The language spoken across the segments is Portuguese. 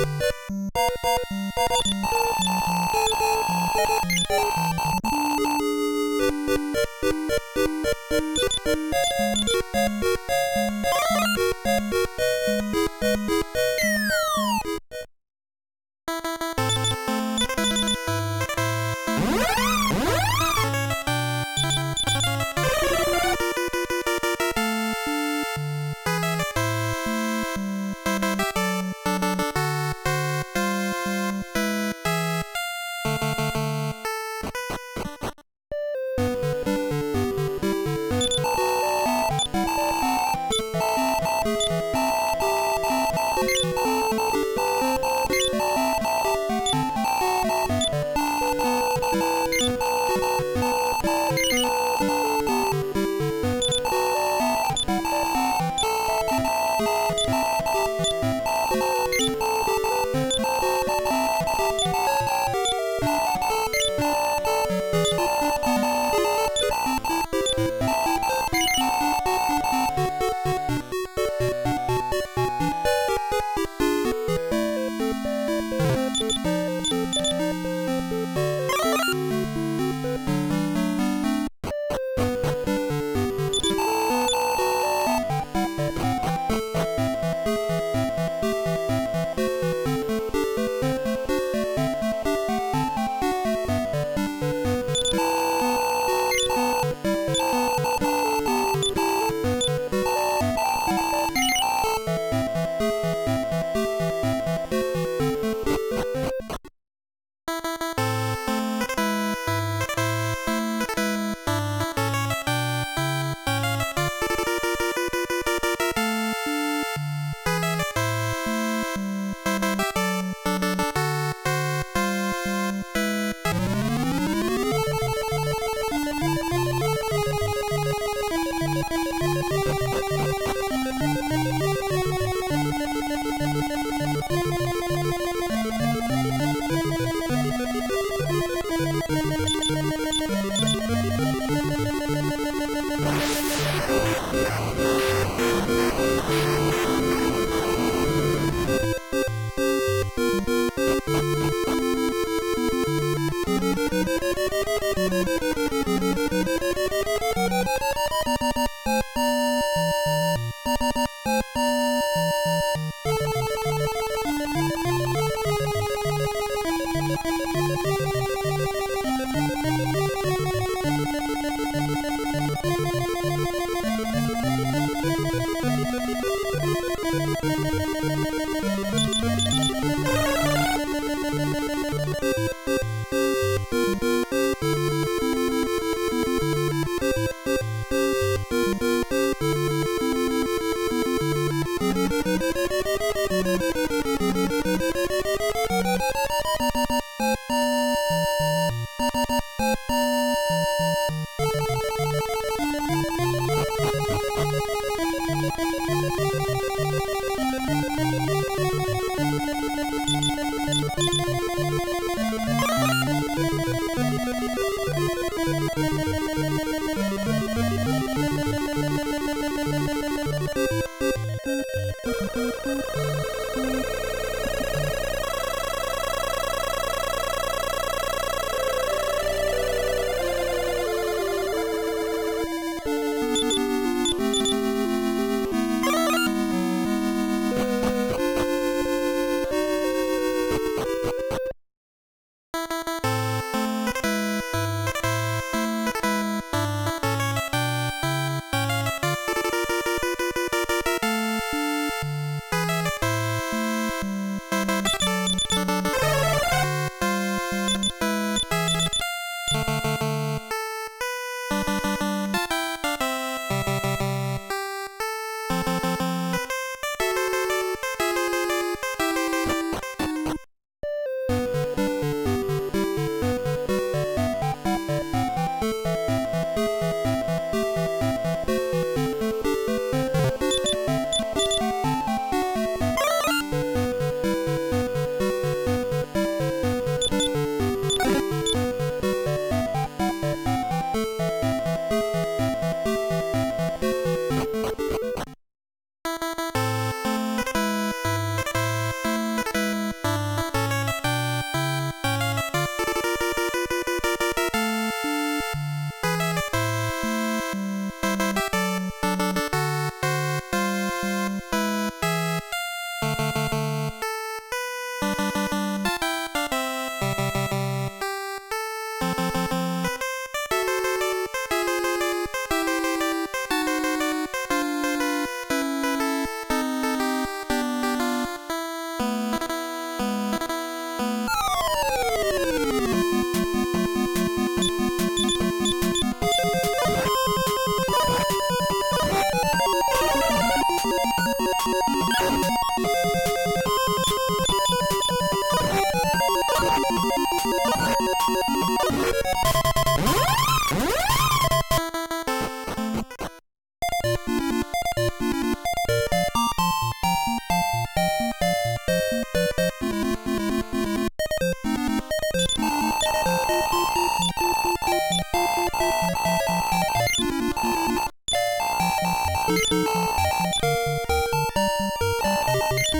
you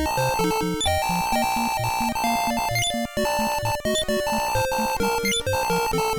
Thank you.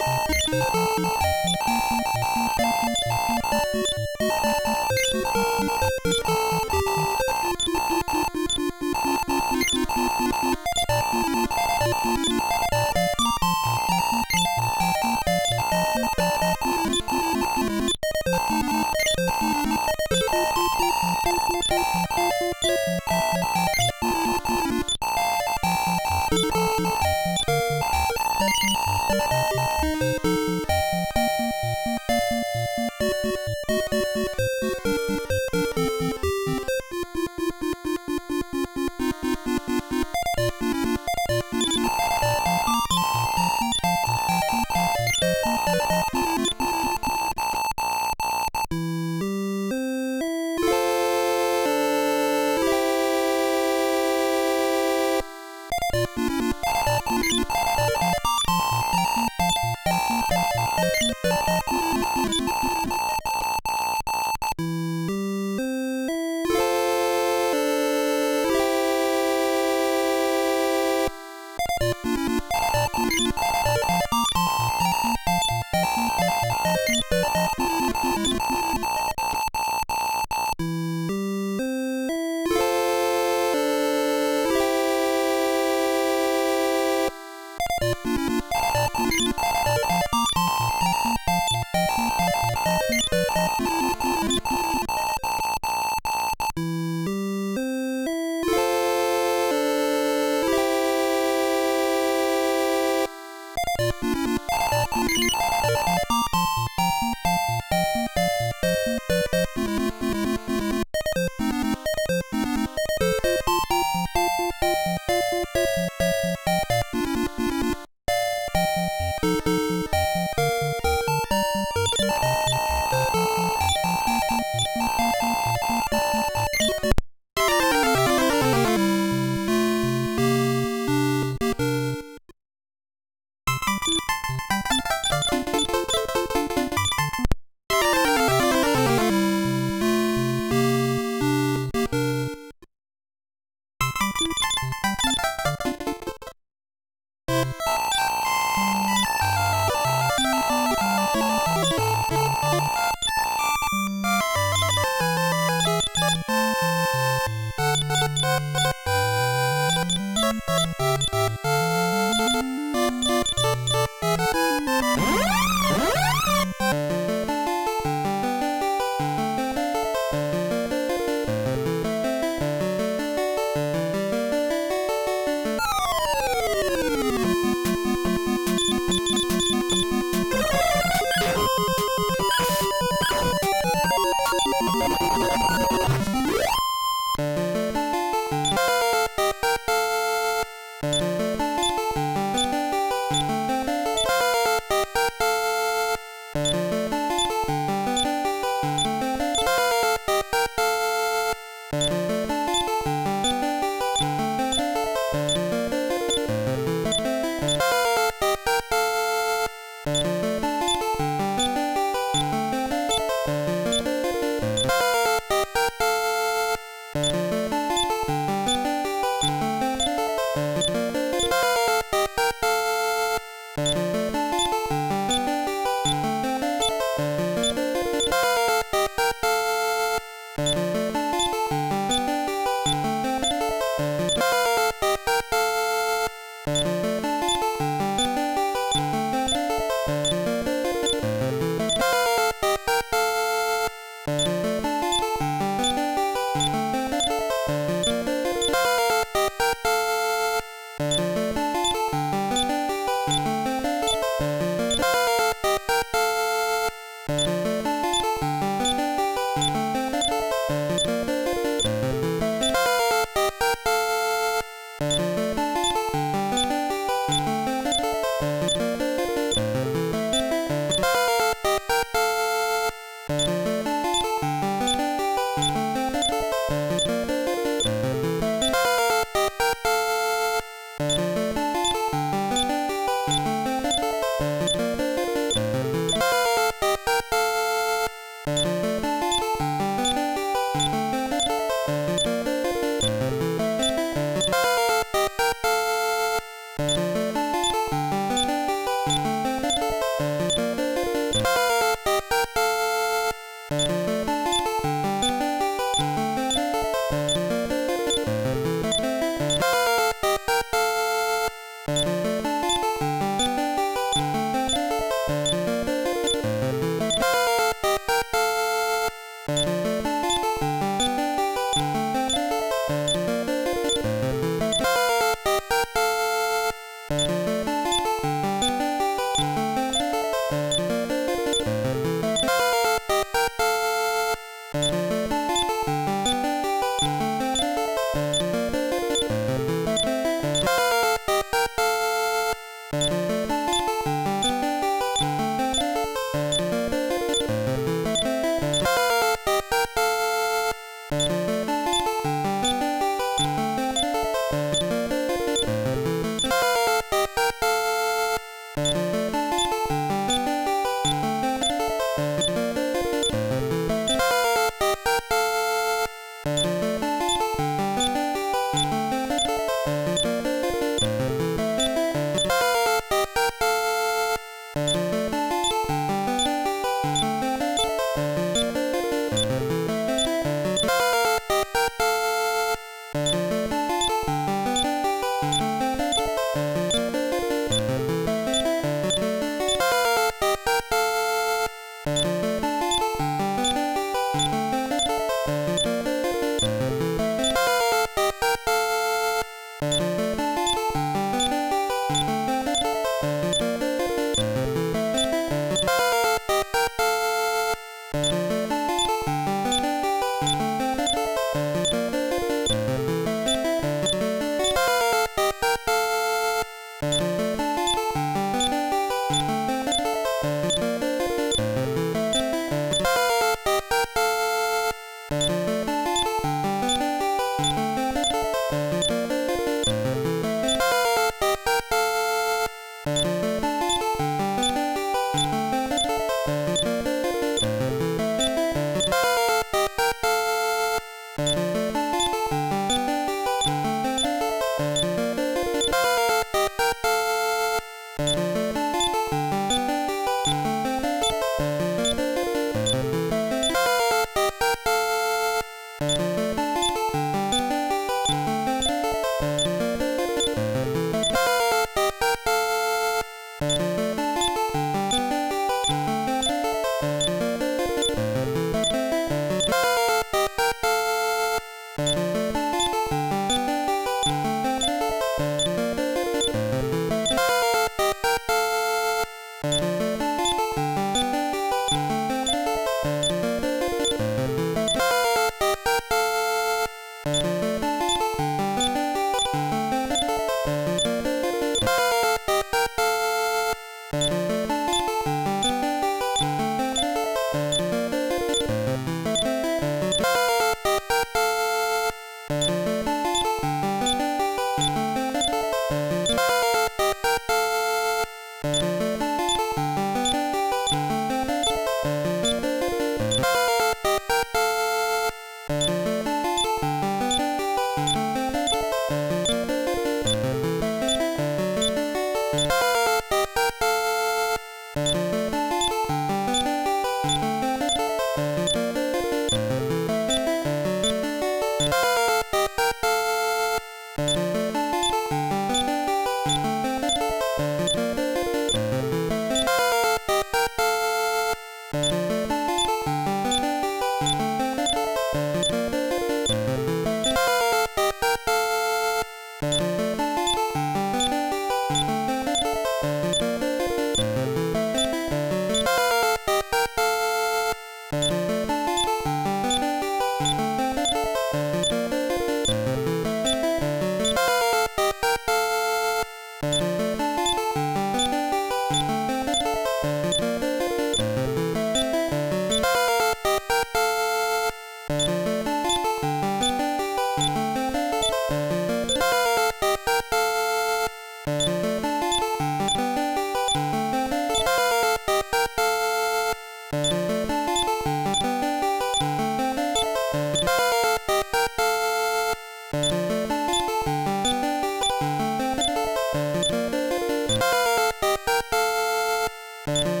you